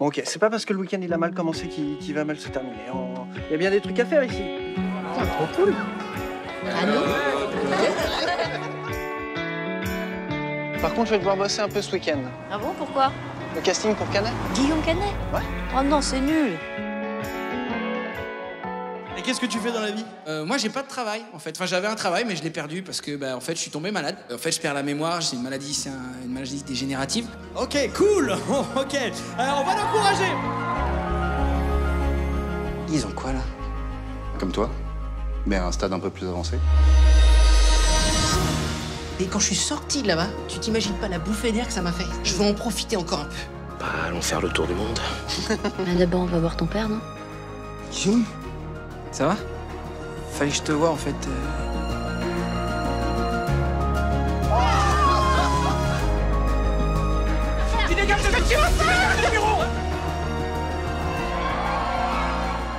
Ok, c'est pas parce que le week-end il a mal commencé qu'il va mal se terminer. On- Il y a bien des trucs à faire ici. trop cool. Allô Par contre, je vais devoir bosser un peu ce week-end. Ah bon, pourquoi? Le casting pour Canet Guillaume Canet? Ouais. Oh non, c'est nul. Et qu'est-ce que tu fais dans la vie Euh, moi, j'ai pas de travail, en fait. Enfin, j'avais un travail, mais je l'ai perdu parce que, bah, en fait, je suis tombé malade. En fait, je perds la mémoire. C'est une maladie, c'est un- une maladie dégénérative. Ok, cool Ok, alors on va l'encourager Ils ont quoi là Comme toi, mais à un stade un peu plus avancé. Et quand je suis sorti de là-bas, tu t'imagines pas la bouffée d'air que ça m'a fait. Je veux en profiter encore un peu. Bah, allons faire le tour du monde. Bah, D'abord, on va voir ton père, non? Guillaume Ça va? Fallait que je te vois, en fait. euh.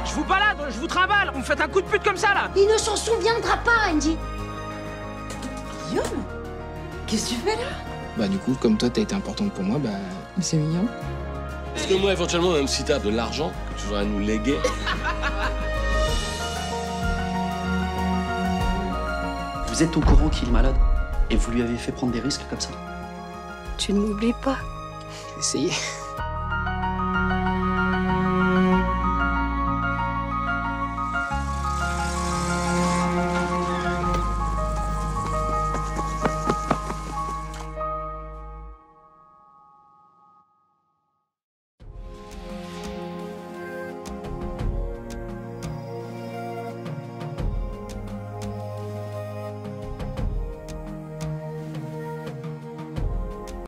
Je vous balade, je vous trimballe, on me fait un coup de pute comme ça là Il ne s'en souviendra pas, Andy. Guillaume Qu'est-ce que tu fais là? Bah, du coup, comme toi, t'as été importante pour moi, bah. C'est mignon. Est-ce que moi, éventuellement, même si t'as de l'argent que tu voudrais nous léguer, Vous êtes au courant qu'il est malade et vous lui avez fait prendre des risques comme ça Tu ne m'oublies pas. Essayez.